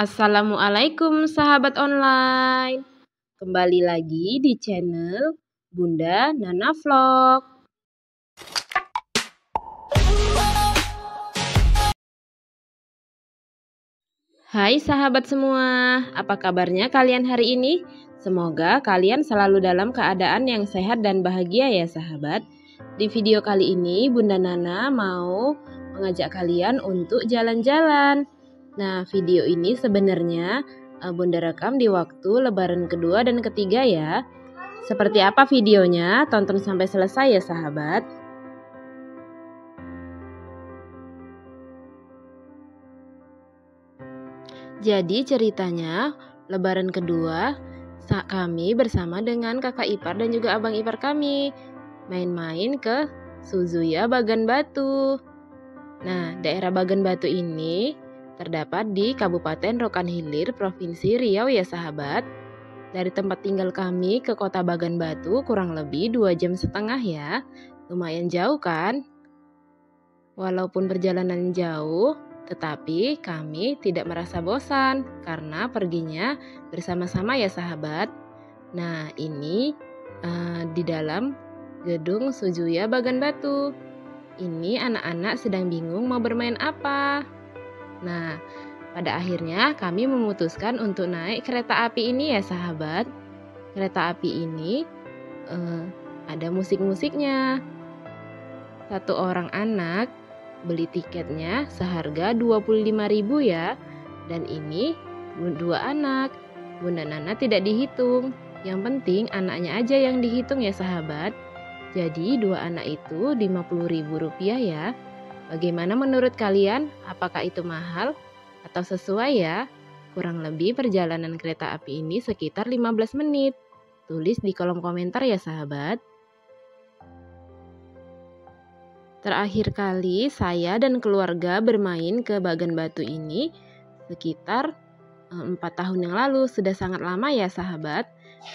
Assalamualaikum sahabat online. Kembali lagi di channel Bunda Nana Vlog. Hai sahabat semua, apa kabarnya kalian hari ini? Semoga kalian selalu dalam keadaan yang sehat dan bahagia ya sahabat. Di video kali ini Bunda Nana mau mengajak kalian untuk jalan-jalan. Nah, video ini sebenarnya uh, Bunda rekam di waktu lebaran kedua dan ketiga ya. Seperti apa videonya? Tonton sampai selesai ya sahabat. Jadi ceritanya lebaran kedua kami bersama dengan kakak ipar dan juga abang ipar kami main-main ke Suzuya Bagan Batu. Nah, daerah Bagan Batu ini terdapat di Kabupaten Rokan Hilir, Provinsi Riau ya sahabat. Dari tempat tinggal kami ke kota Bagan Batu kurang lebih dua jam setengah ya. Lumayan jauh kan? Walaupun perjalanan jauh, tetapi kami tidak merasa bosan karena perginya bersama-sama ya sahabat. Nah ini uh, di dalam gedung Sujuya Bagan Batu. Ini anak-anak sedang bingung mau bermain apa. Nah, pada akhirnya kami memutuskan untuk naik kereta api ini ya sahabat. Kereta api ini uh, ada musik-musiknya. Satu orang anak beli tiketnya seharga 25.000 ya. Dan ini dua anak. Bunda Nana tidak dihitung. Yang penting anaknya aja yang dihitung ya sahabat. Jadi dua anak itu 50.000 rupiah ya. Bagaimana menurut kalian? Apakah itu mahal atau sesuai ya? Kurang lebih perjalanan kereta api ini sekitar 15 menit. Tulis di kolom komentar ya sahabat. Terakhir kali saya dan keluarga bermain ke Bagan Batu ini sekitar eh, empat tahun yang lalu. Sudah sangat lama ya sahabat.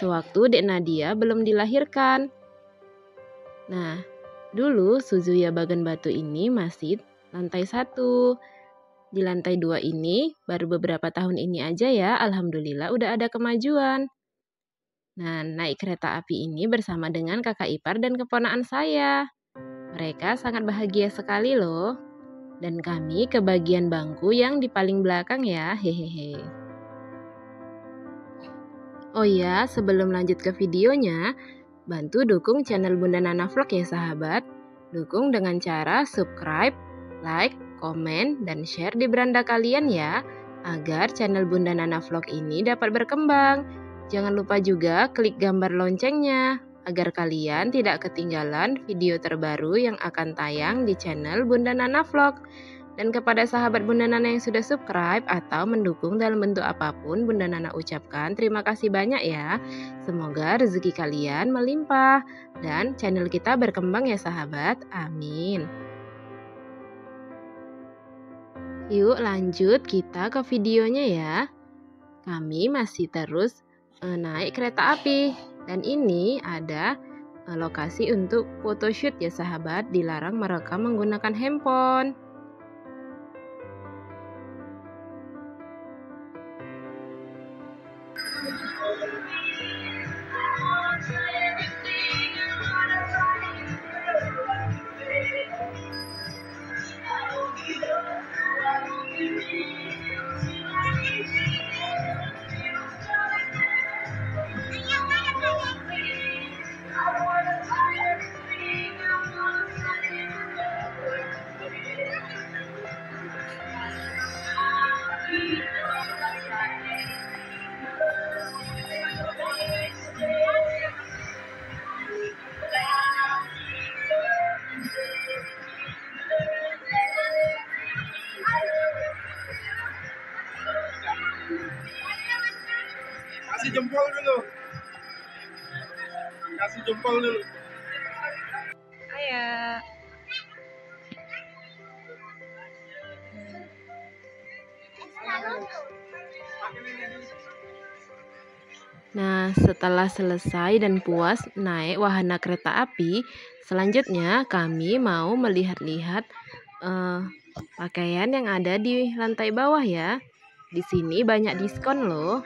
Sewaktu Dek Nadia belum dilahirkan. Nah, Dulu Suzuya Bagan Batu ini masih lantai satu. Di lantai dua ini baru beberapa tahun ini aja ya, Alhamdulillah udah ada kemajuan. Nah, naik kereta api ini bersama dengan kakak ipar dan keponaan saya. Mereka sangat bahagia sekali loh. Dan kami ke bagian bangku yang di paling belakang ya, hehehe. Oh ya, sebelum lanjut ke videonya, Bantu dukung channel Bunda Nana Vlog ya sahabat. Dukung dengan cara subscribe, like, komen, dan share di beranda kalian ya, agar channel Bunda Nana Vlog ini dapat berkembang. Jangan lupa juga klik gambar loncengnya, agar kalian tidak ketinggalan video terbaru yang akan tayang di channel Bunda Nana Vlog. Dan kepada sahabat Bunda Nana yang sudah subscribe atau mendukung dalam bentuk apa pun, Bunda Nana ucapkan terima kasih banyak ya. Semoga rezeki kalian melimpah dan channel kita berkembang ya sahabat. Amin. Yuk lanjut kita ke videonya ya. Kami masih terus eh, naik kereta api dan ini ada eh, lokasi untuk photoshoot ya sahabat. Dilarang merekam menggunakan handphone. Jempol dulu Ayah. Nah, setelah selesai dan puas naik wahana kereta api, selanjutnya kami mau melihat-lihat uh, pakaian yang ada di lantai bawah ya. Di sini banyak diskon loh.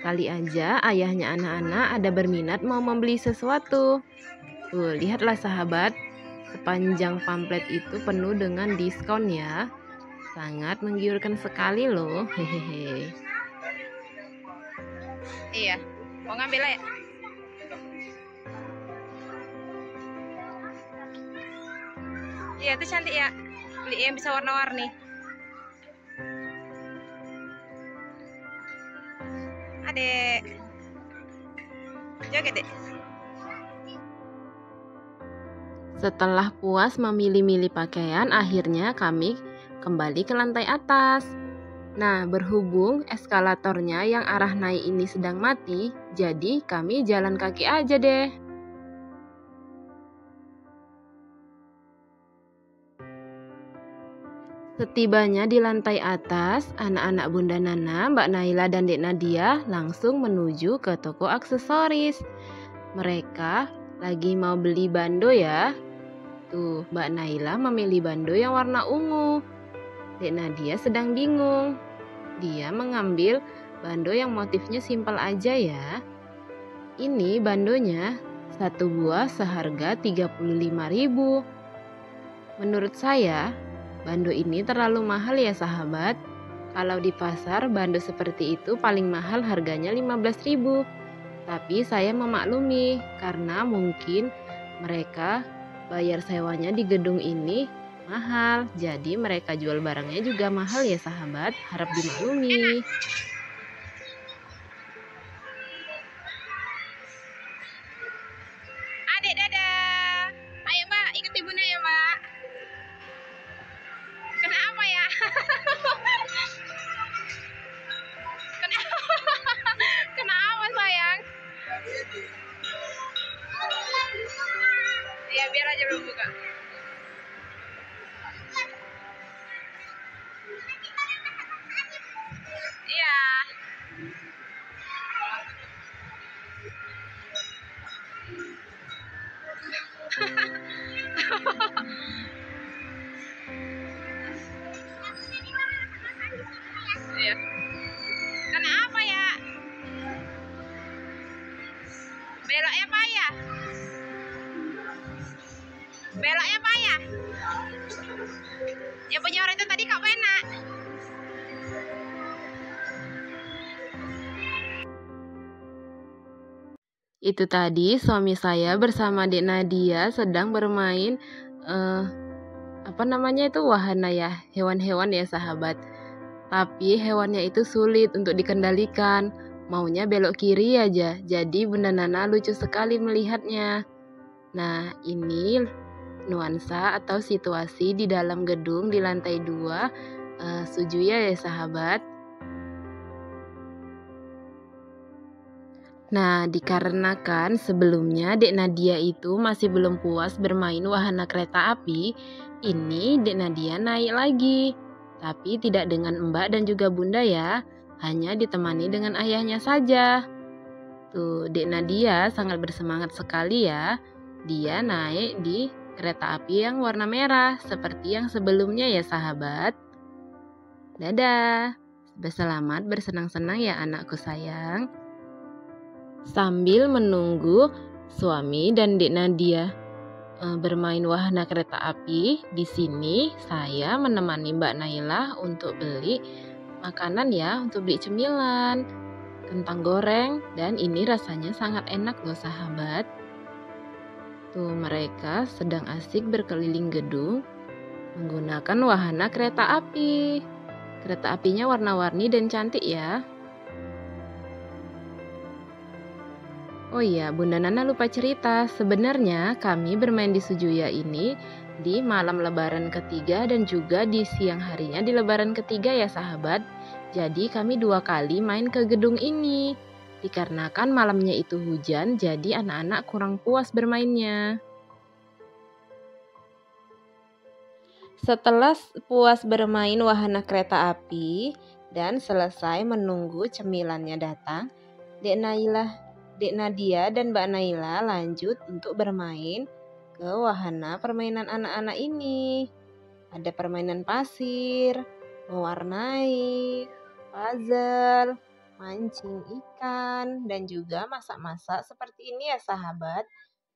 Kali aja ayahnya anak-anak ada berminat mau membeli sesuatu. Tuh, lihatlah sahabat, sepanjang pamflet itu penuh dengan diskon ya. Sangat menggiurkan sekali loh. Hehehe. Iya. Mau ngambil ya? Iya, itu cantik ya. Beli yang bisa warna-warni. Adek. Joget deh. Setelah puas memilih-milih pakaian, akhirnya kami kembali ke lantai atas. Nah, berhubung eskalatornya yang arah naik ini sedang mati, jadi kami jalan kaki aja deh. Setibanya di lantai atas, anak-anak Bunda Nana, Mbak Naila, dan Dek Nadia langsung menuju ke toko aksesoris. Mereka lagi mau beli bando ya. Tuh, Mbak Naila memilih bando yang warna ungu. Dek Nadia sedang bingung. Dia mengambil bando yang motifnya simpel aja ya. Ini bandonya satu buah seharga 35.000. Menurut saya, bando ini terlalu mahal ya sahabat. Kalau di pasar bando seperti itu paling mahal harganya 15.000. Tapi saya memaklumi karena mungkin mereka bayar sewanya di gedung ini mahal. Jadi mereka jual barangnya juga mahal ya sahabat. Harap dimaklumi. Iya. Kenapa ya? Beloknya apa ya? Beloknya apa ya? Yang punya orang itu tadi Kak Wena. Itu tadi suami saya bersama Dek Nadia sedang bermain eh apa namanya itu wahana ya, hewan-hewan ya sahabat. Tapi hewannya itu sulit untuk dikendalikan. Maunya belok kiri aja. Jadi Bunda Nana lucu sekali melihatnya. Nah, ini nuansa atau situasi di dalam gedung di lantai dua eh, Sujuya ya sahabat. Nah, dikarenakan sebelumnya Dek Nadia itu masih belum puas bermain wahana kereta api, ini Dek Nadia naik lagi. Tapi tidak dengan Mbak dan juga Bunda ya, hanya ditemani dengan ayahnya saja. Tuh, Dek Nadia sangat bersemangat sekali ya. Dia naik di kereta api yang warna merah, seperti yang sebelumnya ya sahabat. Dadah, berselamat bersenang-senang ya anakku sayang. Sambil menunggu suami dan Dek Nadia eh, bermain wahana kereta api, di sini saya menemani Mbak Naila untuk beli makanan ya, untuk beli cemilan, kentang goreng, dan ini rasanya sangat enak loh sahabat. Tuh mereka sedang asik berkeliling gedung menggunakan wahana kereta api. Kereta apinya warna-warni dan cantik ya. Oh iya, Bunda Nana lupa cerita. Sebenarnya kami bermain di Sujuya ini di malam lebaran ketiga dan juga di siang harinya di lebaran ketiga ya sahabat. Jadi kami dua kali main ke gedung ini. Dikarenakan malamnya itu hujan, jadi anak-anak kurang puas bermainnya. Setelah puas bermain wahana kereta api dan selesai menunggu cemilannya datang, Dek Naila Dek Nadia dan Mbak Naila lanjut untuk bermain ke wahana permainan anak-anak ini. Ada permainan pasir, mewarnai, puzzle, mancing ikan, dan juga masak-masak seperti ini ya sahabat.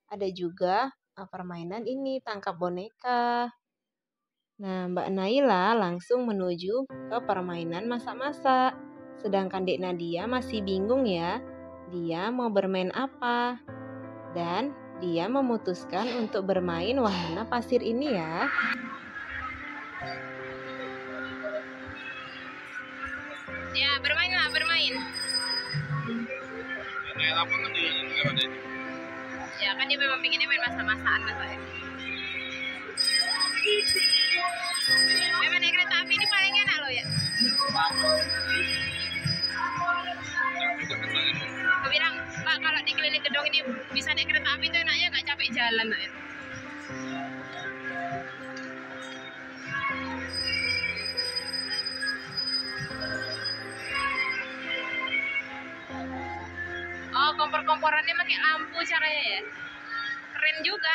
Ada juga uh, permainan ini, tangkap boneka. Nah, Mbak Naila langsung menuju ke permainan masak-masak. Sedangkan Dek Nadia masih bingung ya, dia mau bermain apa. Dan dia memutuskan untuk bermain wahana pasir ini ya. Ya, bermainlah, bermain. Naik apa kan dia? Ya, kan dia memang pinginnya main masak-masakan masalahnya. Memang naik kereta api ini paling enak loh ya. Di keliling gedung ini bisa naik kereta api itu enaknya nggak capek jalan. Nak. Oh, kompor-komporannya pakai lampu caranya ya. Keren juga.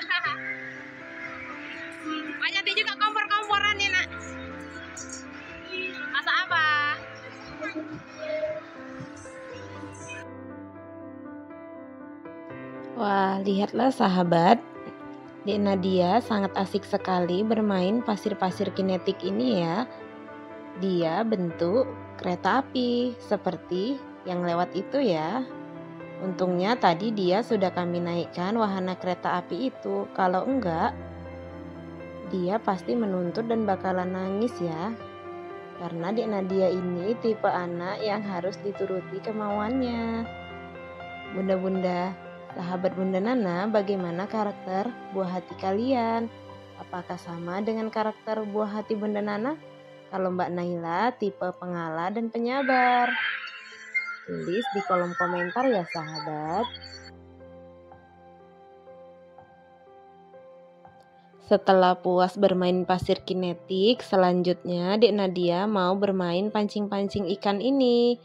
Cantik juga kompor-komporannya, Wah, lihatlah sahabat. Dek Nadia sangat asik sekali bermain pasir-pasir kinetik ini ya. Dia bentuk kereta api seperti yang lewat itu ya. Untungnya tadi dia sudah kami naikkan wahana kereta api itu. Kalau enggak, dia pasti menuntut dan bakalan nangis ya. Karena Dek Nadia ini tipe anak yang harus dituruti kemauannya. Bunda-bunda, sahabat Bunda Nana, bagaimana karakter buah hati kalian? Apakah sama dengan karakter buah hati Bunda Nana? Kalau Mbak Naila tipe pengalah dan penyabar. Tulis di kolom komentar ya sahabat. Setelah puas bermain pasir kinetik, selanjutnya Dek Nadia mau bermain pancing-pancing ikan ini.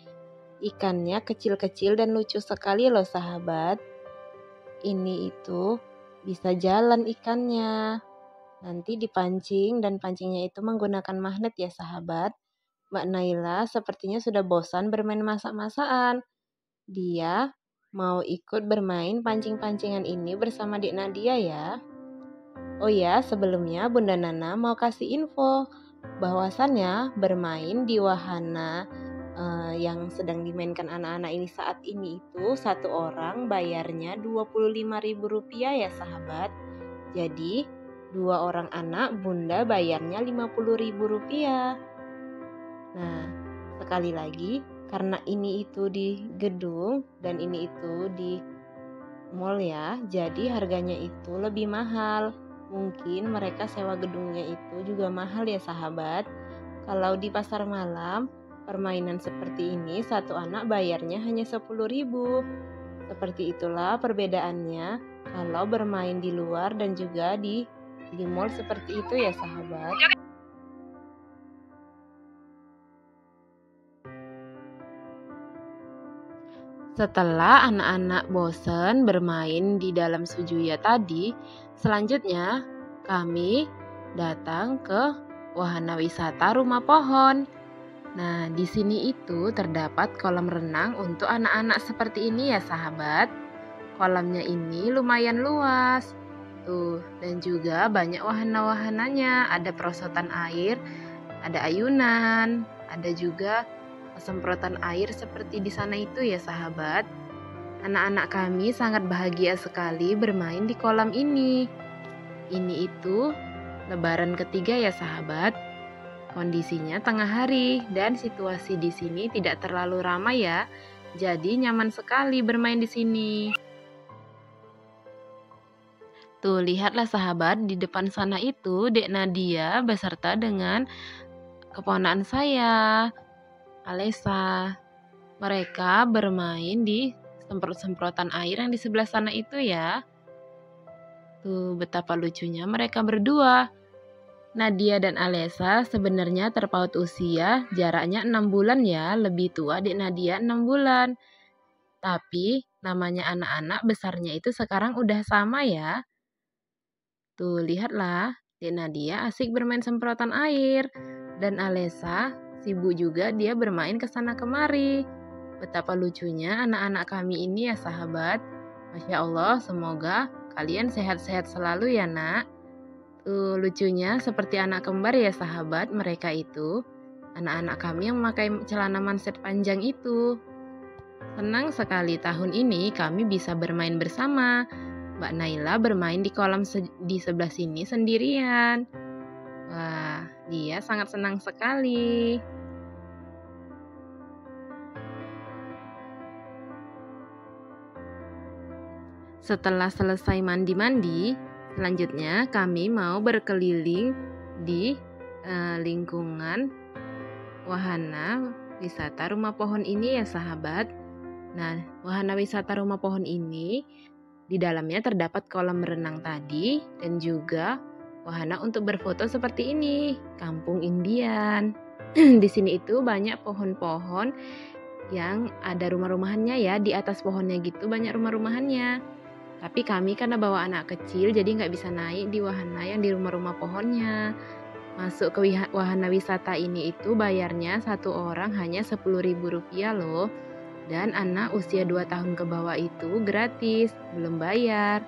Ikannya kecil-kecil dan lucu sekali loh sahabat. Ini itu bisa jalan ikannya. Nanti dipancing dan pancingnya itu menggunakan magnet ya sahabat. Mbak Naila sepertinya sudah bosan bermain masak-masakan. Dia mau ikut bermain pancing-pancingan ini bersama Dik Nadia ya. Oh ya, sebelumnya Bunda Nana mau kasih info bahwasannya bermain di wahana eh, yang sedang dimainkan anak-anak ini saat ini itu satu orang bayarnya Rp25.000 ya sahabat. Jadi dua orang anak Bunda bayarnya Rp50.000. Nah, sekali lagi karena ini itu di gedung dan ini itu di mall ya, jadi harganya itu lebih mahal. Mungkin mereka sewa gedungnya itu juga mahal ya sahabat. Kalau di pasar malam, permainan seperti ini satu anak bayarnya hanya 10.000. Seperti itulah perbedaannya kalau bermain di luar dan juga di di mall seperti itu ya sahabat. Setelah anak-anak bosan bermain di dalam sujuya tadi, selanjutnya kami datang ke wahana wisata rumah pohon. Nah, di sini itu terdapat kolam renang untuk anak-anak seperti ini ya sahabat. Kolamnya ini lumayan luas. Tuh, dan juga banyak wahana-wahananya. Ada perosotan air, ada ayunan, ada juga semprotan air seperti di sana itu ya sahabat. Anak-anak kami sangat bahagia sekali bermain di kolam ini. Ini itu lebaran ketiga ya sahabat. Kondisinya tengah hari dan situasi di sini tidak terlalu ramai ya. Jadi nyaman sekali bermain di sini. Tuh, lihatlah sahabat, di depan sana itu Dek Nadia beserta dengan keponakan saya, Alesa. Mereka bermain di semprot-semprotan air yang di sebelah sana itu ya. Tuh, betapa lucunya mereka berdua. Nadia dan Alesa sebenarnya terpaut usia, jaraknya 6 bulan ya, lebih tua di Nadia 6 bulan. Tapi namanya anak-anak besarnya itu sekarang udah sama ya. Tuh, lihatlah, Dek Nadia asik bermain semprotan air dan Alesa sibuk juga dia bermain ke sana kemari. Betapa lucunya anak-anak kami ini ya sahabat. Masya Allah, semoga kalian sehat-sehat selalu ya nak. Tuh lucunya seperti anak kembar ya sahabat mereka itu. Anak-anak kami yang memakai celana manset panjang itu. Senang sekali tahun ini kami bisa bermain bersama. Mbak Naila bermain di kolam se di sebelah sini sendirian. Wah, dia sangat senang sekali. Setelah selesai mandi-mandi, selanjutnya kami mau berkeliling di uh, lingkungan wahana wisata rumah pohon ini ya sahabat. Nah, wahana wisata rumah pohon ini di dalamnya terdapat kolam renang tadi dan juga wahana untuk berfoto seperti ini, kampung Indian. di sini itu banyak pohon-pohon yang ada rumah-rumahannya ya, di atas pohonnya gitu banyak rumah-rumahannya. Tapi kami karena bawa anak kecil jadi nggak bisa naik di wahana yang di rumah-rumah pohonnya. Masuk ke wahana wisata ini itu bayarnya satu orang hanya Rp10.000 loh. Dan anak usia 2 tahun ke bawah itu gratis, belum bayar.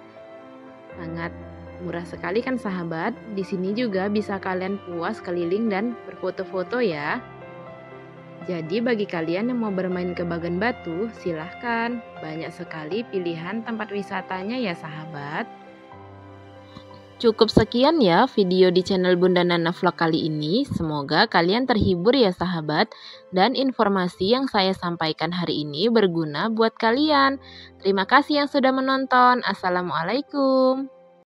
Sangat murah sekali kan sahabat. Di sini juga bisa kalian puas keliling dan berfoto-foto ya. Jadi bagi kalian yang mau bermain ke Bagan Batu, silahkan. Banyak sekali pilihan tempat wisatanya ya sahabat. Cukup sekian ya video di channel Bunda Nana Vlog kali ini. Semoga kalian terhibur ya sahabat. Dan informasi yang saya sampaikan hari ini berguna buat kalian. Terima kasih yang sudah menonton. Assalamualaikum.